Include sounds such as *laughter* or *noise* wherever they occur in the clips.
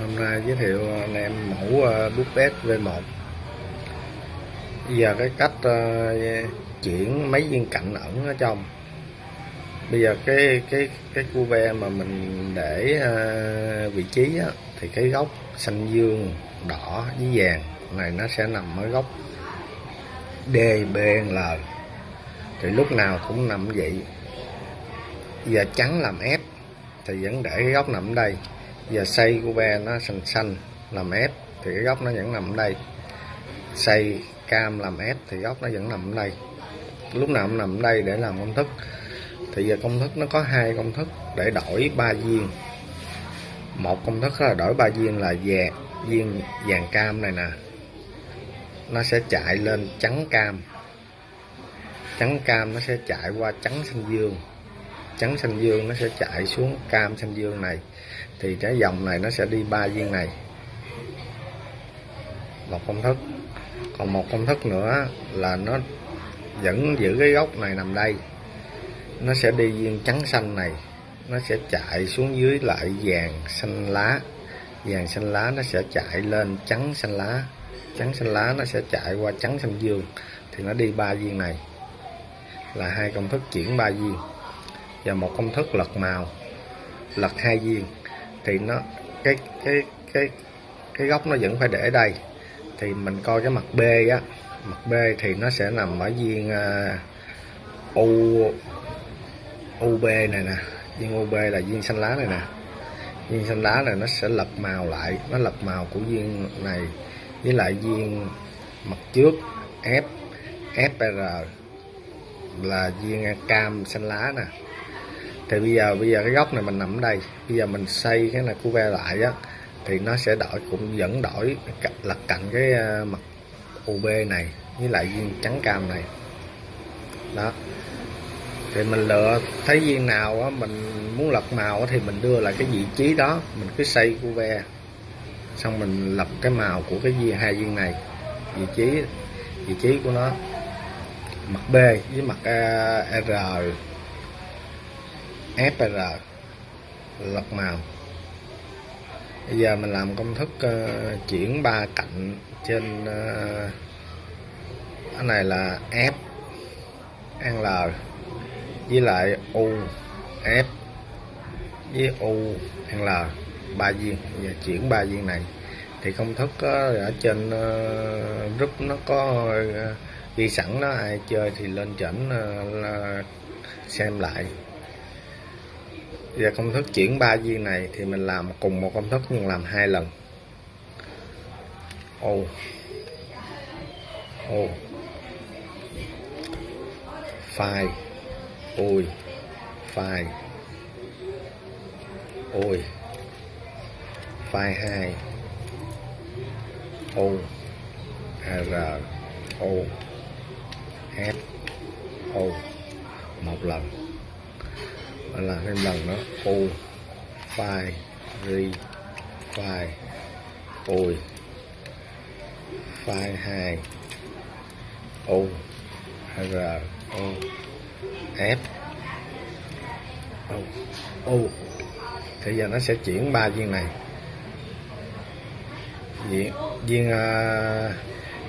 hôm nay giới thiệu ờ, anh em mẫu ờ, bút bét V1 bây giờ cái cách ờ, chuyển mấy viên cạnh ẩn ở trong. Bây giờ cái cái cái cu ve mà mình để vị trí á, thì cái góc xanh dương đỏ với vàng này nó sẽ nằm ở góc D, B, L. Thì lúc nào cũng nằm vậy. Giờ trắng làm ép thì vẫn để cái góc nằm ở đây giờ xây của ve nó xanh xanh làm ép thì cái góc nó vẫn nằm ở đây. Xây cam làm ép thì góc nó vẫn nằm ở đây. Lúc nào cũng nằm ở đây để làm công thức. Thì giờ công thức nó có hai công thức để đổi ba viên. Một công thức là đổi ba viên là về viên vàng cam này nè. Nó sẽ chạy lên trắng cam. Trắng cam nó sẽ chạy qua trắng xanh dương trắng xanh dương nó sẽ chạy xuống cam xanh dương này. Thì cái dòng này nó sẽ đi ba viên này. Một công thức. Còn một công thức nữa là nó vẫn giữ cái gốc này nằm đây. Nó sẽ đi viên trắng xanh này. Nó sẽ chạy xuống dưới lại vàng xanh lá. Vàng xanh lá nó sẽ chạy lên trắng xanh lá. Trắng xanh lá nó sẽ chạy qua trắng xanh dương. Thì nó đi ba viên này. Là hai công thức chuyển ba viên và một công thức lật màu lật hai viên. Thì nó cái cái cái cái góc nó vẫn phải để đây. Thì mình coi cái mặt B á mặt B thì nó sẽ nằm ở viên uh, U UB này nè. Viên UB là viên xanh lá này nè. Viên xanh lá này nó sẽ lập màu lại nó lập màu của viên này với lại viên mặt trước F FR là viên cam xanh lá nè thì bây giờ bây giờ cái góc này mình nằm ở đây. Bây giờ mình xây cái này cu ve lại á, thì nó sẽ đổi, cũng vẫn đổi lật cạnh cái ờ, mặt UB này, với lại viên trắng cam này. Đó. Thì mình lựa thấy viên nào á, mình muốn lật màu thì mình đưa lại cái vị trí đó, mình cứ xây cu ve. Xong mình lập cái màu của cái viên, hai viên này, vị trí vị trí của nó. Mặt B với mặt ờ, R. FR lật màu. Bây giờ mình làm công thức uh, chuyển ba cạnh trên uh, cái này là F L với lại U F với U L ba viên. Và chuyển ba viên này. Thì công thức uh, ở trên uh, group nó có uh, ghi sẵn đó ai chơi thì lên chỉnh uh, xem lại và công thức chuyển ba viên này thì mình làm cùng một công thức nhưng làm hai lần. Ồ. ô. Phai. Ôi. Phai. Ôi. Phai hai. O r. O f o một lần là thêm lần nó u phai ri phai ôi phai hai u r o f u thì giờ nó sẽ chuyển ba viên này. Viên viên uh,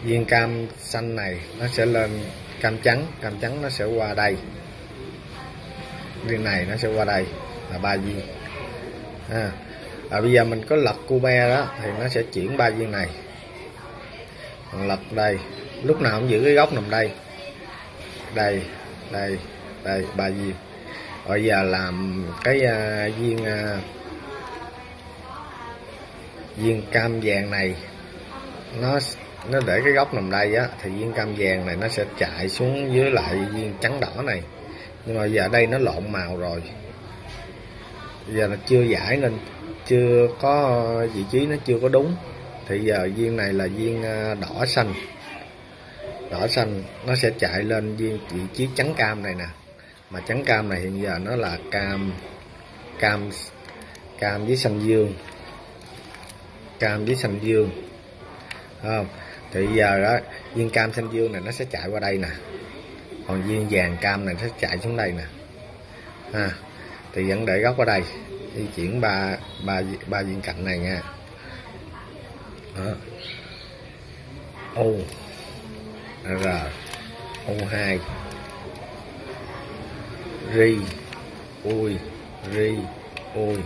viên cam xanh này nó sẽ lên cam trắng cam trắng nó sẽ qua đây viên này nó sẽ qua đây là ba viên. À, à, bây giờ mình có lật cu đó thì nó sẽ chuyển ba viên này. Còn lật đây. Lúc nào cũng giữ cái góc nằm đây. Đây đây đây ba viên. Bây giờ làm cái uh, viên uh, viên cam vàng này. Nó nó để cái góc nằm đây á thì viên cam vàng này nó sẽ chạy xuống dưới lại viên trắng đỏ này nhưng mà giờ đây nó lộn màu rồi. Giờ là chưa giải nên chưa có vị trí nó chưa có đúng. Thì giờ viên này là viên ờ, đỏ xanh. Đỏ xanh, nó sẽ chạy lên viên vị trí trắng cam này nè. Mà trắng cam này hiện giờ nó là cam cam cam với xanh dương. Cam với xanh dương. Không? Thì giờ đó, viên cam xanh dương này nó sẽ chạy qua đây nè còn viên vàng cam này sẽ chạy xuống đây nè. Ha, thì vẫn để góc ở đây. Di chuyển ba ba ba viên cạnh này nha. Đó. U. R. U hai. Ri ui ri ui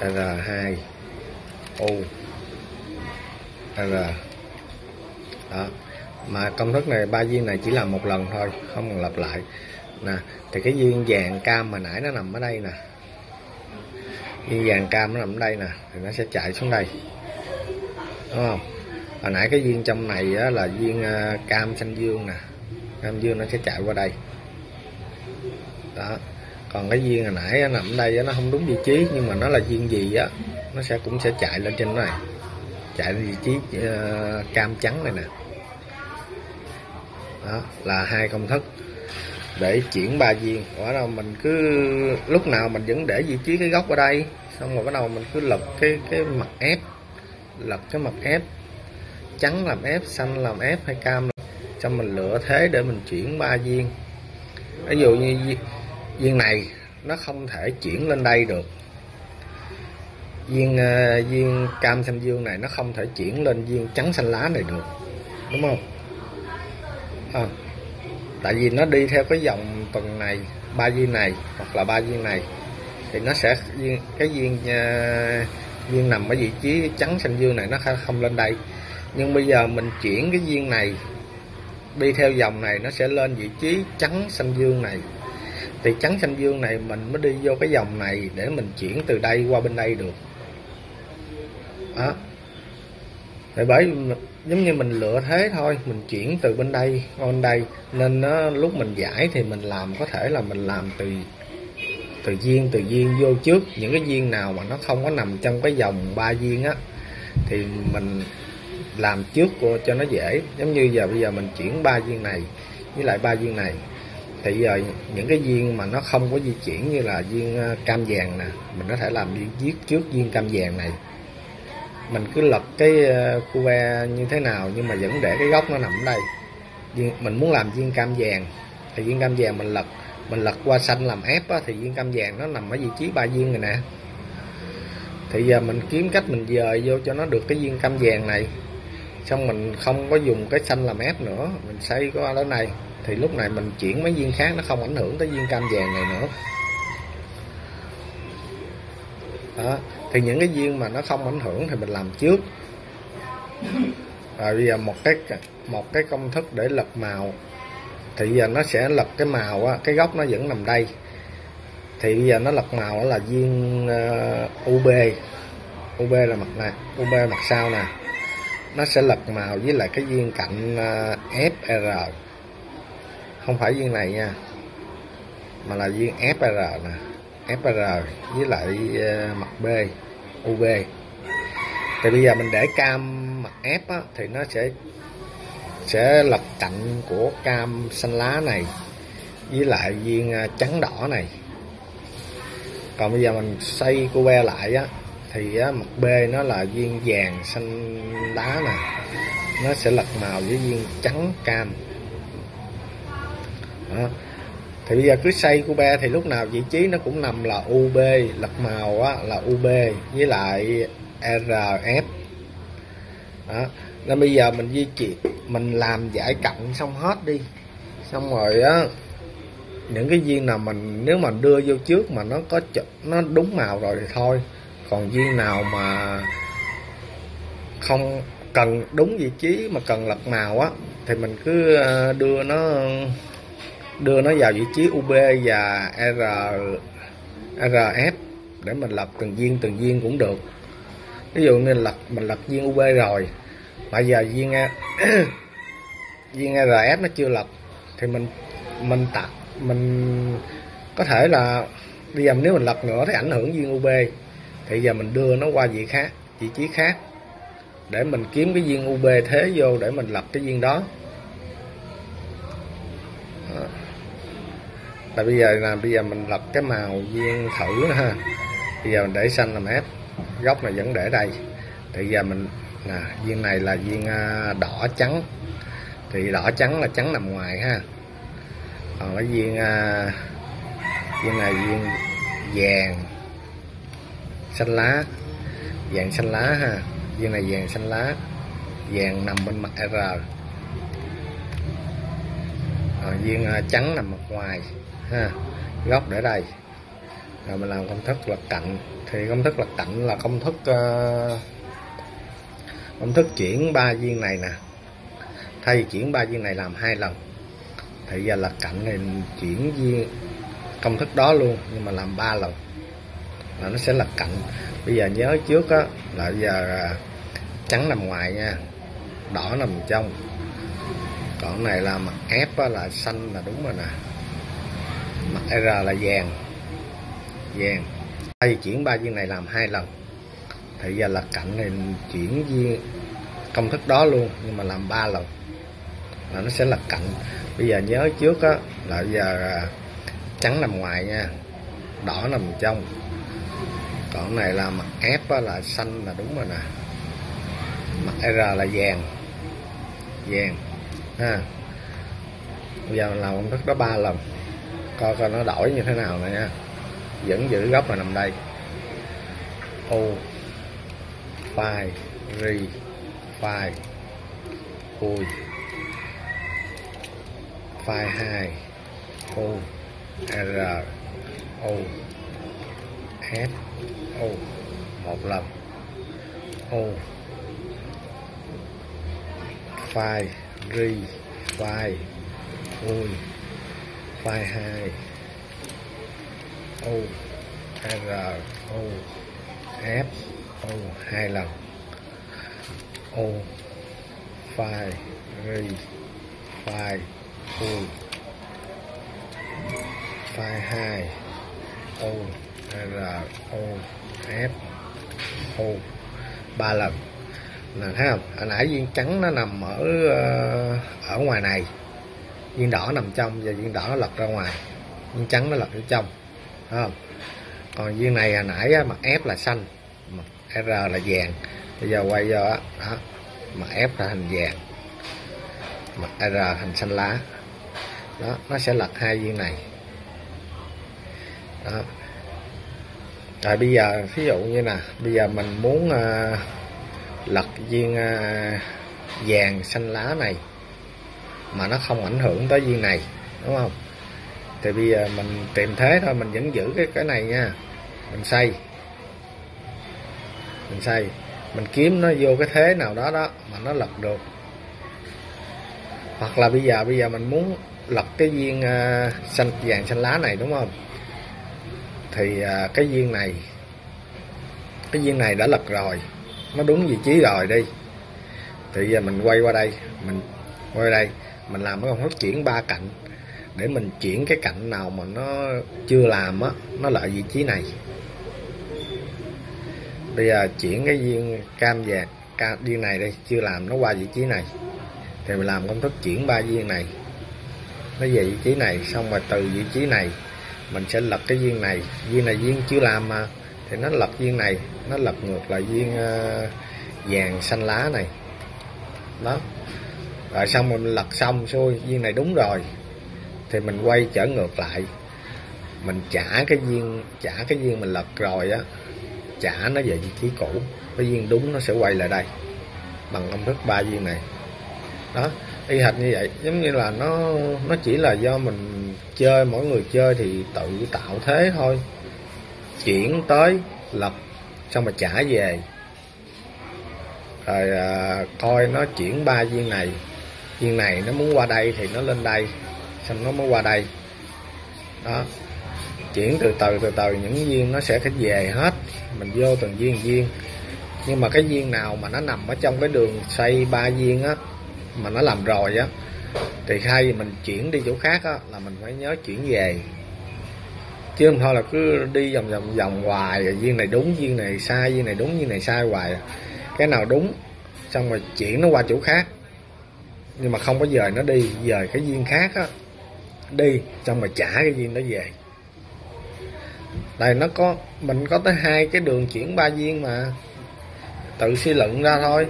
r hai. U r. Đó mà công thức này ba viên này chỉ làm một lần thôi không cần lặp lại. Nè thì cái viên vàng cam mà nãy nó nằm ở đây nè. Viên vàng cam nó nằm ở đây nè thì nó sẽ chạy xuống đây. Đúng không? Hồi nãy cái viên trong này á, là viên uh, cam xanh dương nè. Cam dương nó sẽ chạy qua đây. Đó. Còn cái viên hồi nãy á, nằm ở đây á, nó không đúng vị trí nhưng mà nó là viên gì á nó sẽ cũng sẽ chạy lên trên này. Chạy lên vị trí uh, cam trắng này nè đó là hai công thức để chuyển ba viên. Bắt đầu mình cứ lúc nào mình vẫn để vị trí cái góc ở đây xong rồi bắt đầu mình cứ lật cái cái mặt ép lật cái mặt ép trắng làm ép xanh làm ép hay cam xong mình lựa thế để mình chuyển ba viên. Ví dụ như viên này nó không thể chuyển lên đây được. Viên uh, viên cam xanh dương này nó không thể chuyển lên viên trắng xanh lá này được. Đúng không? À, tại vì nó đi theo cái dòng tuần này ba viên này hoặc là ba viên này thì nó sẽ cái viên uh, ờ, viên nằm ở vị trí trắng xanh dương này nó không lên đây. Nhưng bây giờ mình chuyển cái viên này đi theo dòng này nó sẽ lên vị trí trắng xanh dương này. Thì trắng xanh dương này mình mới đi vô cái dòng này để mình chuyển từ đây qua bên đây được. Đó thì bởi giống như mình lựa thế thôi, mình chuyển từ bên đây qua bên đây, nên nó lúc mình giải thì mình làm, có thể là mình làm từ từ viên từ viên vô trước. Những cái viên nào mà nó không có nằm trong cái dòng ba viên á, thì mình làm trước cho nó dễ. Giống như giờ bây giờ mình chuyển ba viên này với lại ba viên này. Thì giờ những cái viên mà nó không có di chuyển như là viên ờ, cam vàng nè, mình có thể làm viên viết trước viên cam vàng này mình cứ lật cái ờ, cuve như thế nào nhưng mà vẫn để cái góc nó nằm ở đây. Mình muốn làm viên cam vàng. Thì viên cam vàng mình lật mình lật qua xanh làm ép á, thì viên cam vàng nó nằm ở vị trí ba viên rồi nè. Thì giờ mình kiếm cách mình dời vô cho nó được cái viên cam vàng này. Xong mình không có dùng cái xanh làm ép nữa mình xây qua đó này. Thì lúc này mình chuyển mấy viên khác nó không ảnh hưởng tới viên cam vàng này nữa. Đó thì những cái viên mà nó không ảnh hưởng thì mình làm trước. Rồi bây giờ một cái một cái công thức để lật màu. Thì giờ nó sẽ lật cái màu á cái góc nó vẫn nằm đây. Thì bây giờ nó lật màu là viên uh, ờ, UB UB là mặt này UB mặt sau nè. Nó sẽ lật màu với lại cái viên cạnh ờ, uh, FR không phải viên này nha mà là viên FR nè. FR với lại uh, mặt B UB thì bây giờ mình để cam mặt F á, thì nó sẽ sẽ lật cạnh của cam xanh lá này với lại viên ờ, trắng đỏ này. Còn bây giờ mình xây cô be lại á thì á, mặt B nó là viên vàng xanh lá nè. Nó sẽ lật màu với viên trắng cam. Đó thì bây giờ cứ xây cô be thì lúc nào vị trí nó cũng nằm là UB lật màu á, là UB với lại RF đó. Nên bây giờ mình di chuyển, mình làm giải cạnh xong hết đi. Xong rồi á, những cái viên nào mình, nếu mà đưa vô trước mà nó có nó đúng màu rồi thì thôi. Còn viên nào mà không cần đúng vị trí mà cần lật màu á, thì mình cứ ờ, đưa nó đưa nó vào vị trí UB và R RF để mình lập từng viên từng viên cũng được. Ví dụ như lập, mình lập viên UB rồi, mà giờ viên *coughs* viên RF nó chưa lập, thì mình mình tạt mình có thể là, bây giờ nếu mình lập nữa thì ảnh hưởng viên UB thì giờ mình đưa nó qua vị khác, vị trí khác, để mình kiếm cái viên UB thế vô để mình lập cái viên đó. Là bây giờ là bây giờ mình lật cái màu viên thử ha. Bây giờ mình để xanh làm ép. Góc này vẫn để đây. Thì giờ mình nè viên này là viên à, đỏ trắng. Thì đỏ trắng là trắng nằm ngoài ha. Còn cái viên à, viên này viên vàng, xanh lá. Vàng xanh lá ha. Viên này vàng xanh lá. Vàng nằm bên mặt R. Còn viên trắng nằm mặt ngoài ha góc để đây. Rồi mình làm công thức lật cạnh thì công thức lật cạnh là công thức uh, công thức chuyển ba viên này nè. Thay vì chuyển ba viên này làm hai lần. Thì giờ lật cạnh này chuyển viên công thức đó luôn nhưng mà làm ba lần. Là nó sẽ lật cạnh bây giờ nhớ trước á là giờ à, trắng nằm ngoài nha đỏ nằm trong. Còn này là mặt ép á, là xanh là đúng rồi nè. R là vàng. Vàng. Thay chuyển ba viên này làm hai lần. Thì giờ là cạnh này chuyển viên công thức đó luôn nhưng mà làm ba lần. Là nó sẽ là cạnh. Bây giờ nhớ trước á là bây giờ à, trắng nằm ngoài nha đỏ nằm trong. Còn này là mặt ép á, là xanh là đúng rồi nè. Mặt R là vàng. Vàng. Ha. Bây giờ mình làm công thức đó ba lần coi coi nó đổi như thế nào nè nha. Vẫn giữ góc là nằm đây. U, phai. Ri. Phai. Ui phai hai. U, R. U, F. U, một lần. U, phai. Ri. Phai. Ui phai hai O R O F O hai lần. O phai R phai u phai hai O R O F O ba lần. Là thấy không hồi nãy viên trắng nó nằm ở ờ, ở ngoài này viên đỏ nằm trong và viên đỏ nó lật ra ngoài viên trắng nó lật ở trong đúng không? Còn viên này hồi nãy á, mặt ép là xanh mặt R là vàng bây giờ quay vô á đó mặt ép là thành vàng mặt R thành xanh lá đó nó sẽ lật hai viên này đó. Rồi bây giờ ví dụ như nè bây giờ mình muốn uh, lật viên uh, vàng xanh lá này mà nó không ảnh hưởng tới viên này đúng không? Thì bây giờ mình tìm thế thôi mình vẫn giữ cái cái này nha. Mình xây. Mình xây. Mình kiếm nó vô cái thế nào đó đó mà nó lật được. Hoặc là bây giờ bây giờ mình muốn lật cái viên uh, à, xanh vàng xanh lá này đúng không? Thì uh, cái viên này cái viên này đã lật rồi. Nó đúng vị trí rồi đi. Thì giờ mình quay qua đây mình ngồi đây mình làm cái công thức chuyển ba cạnh. Để mình chuyển cái cạnh nào mà nó chưa làm á nó lại vị trí này. Bây giờ chuyển cái viên cam vàng cam viên này đây chưa làm nó qua vị trí này. Thì mình làm công thức chuyển ba viên này. Nó về vị trí này xong rồi từ vị trí này mình sẽ lật cái viên này. Viên này viên chưa làm mà thì nó lật viên này. Nó lật ngược lại viên uh, vàng xanh lá này. Đó rồi xong mình lật xong xuôi viên này đúng rồi. Thì mình quay trở ngược lại. Mình trả cái viên trả cái viên mình lật rồi á trả nó về vị trí cũ. Cái viên đúng nó sẽ quay lại đây bằng công thức ba viên này. Đó y hệt như vậy. Giống như là nó nó chỉ là do mình chơi mỗi người chơi thì tự tạo thế thôi. Chuyển tới lật xong mà trả về. Rồi à, coi nó chuyển ba viên này viên này, nó muốn qua đây thì nó lên đây, xong nó mới qua đây. Đó. Chuyển từ từ từ từ, những viên nó sẽ phải về hết. Mình vô từng viên viên. Nhưng mà cái viên nào mà nó nằm ở trong cái đường xây ba viên á, mà nó làm rồi á, thì hay mình chuyển đi chỗ khác á, là mình phải nhớ chuyển về. Chứ không thôi là cứ đi vòng vòng vòng hoài rồi viên này đúng, viên này sai, viên này đúng, viên này sai hoài. Cái nào đúng, xong rồi chuyển nó qua chỗ khác nhưng mà không có dời nó đi dời cái viên khác á đi xong mà trả cái viên đó về. Đây nó có mình có tới hai cái đường chuyển ba viên mà. Tự suy luận ra thôi.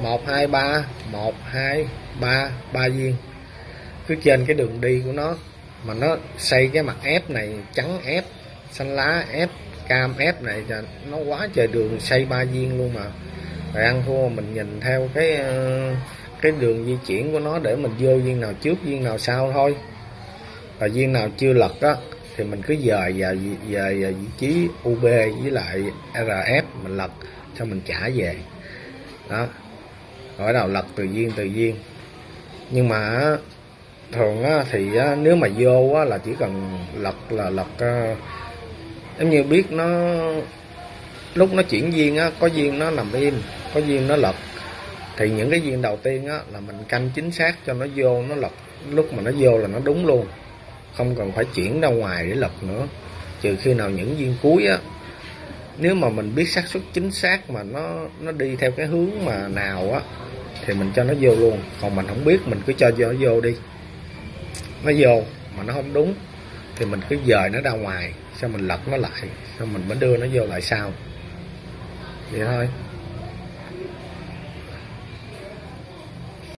Một hai ba một hai ba ba viên. Cứ trên cái đường đi của nó mà nó xây cái mặt ép này trắng ép xanh lá ép cam ép này nó quá trời đường xây ba viên luôn mà. Rồi ăn thua mình nhìn theo cái uh, cái đường di chuyển của nó để mình vô viên nào trước viên nào sau thôi. Và viên nào chưa lật á thì mình cứ dời vào dời về vị trí UB với lại RF mình lật cho mình trả về. Đó. Rồi đầu lật từ viên từ viên. Nhưng mà thường á, thì á, nếu mà vô á, là chỉ cần lật là lật ờ, giống như biết nó lúc nó chuyển viên á có viên nó nằm im có viên nó lật thì những cái viên đầu tiên á, là mình canh chính xác cho nó vô, nó lật lúc mà nó vô là nó đúng luôn. Không cần phải chuyển ra ngoài để lật nữa. Trừ khi nào những viên cuối á, nếu mà mình biết xác suất chính xác mà nó nó đi theo cái hướng mà nào á, thì mình cho nó vô luôn. Còn mình không biết, mình cứ cho vô, nó vô đi. Nó vô mà nó không đúng, thì mình cứ dời nó ra ngoài, xong mình lật nó lại, xong mình mới đưa nó vô lại sau. Vậy thôi.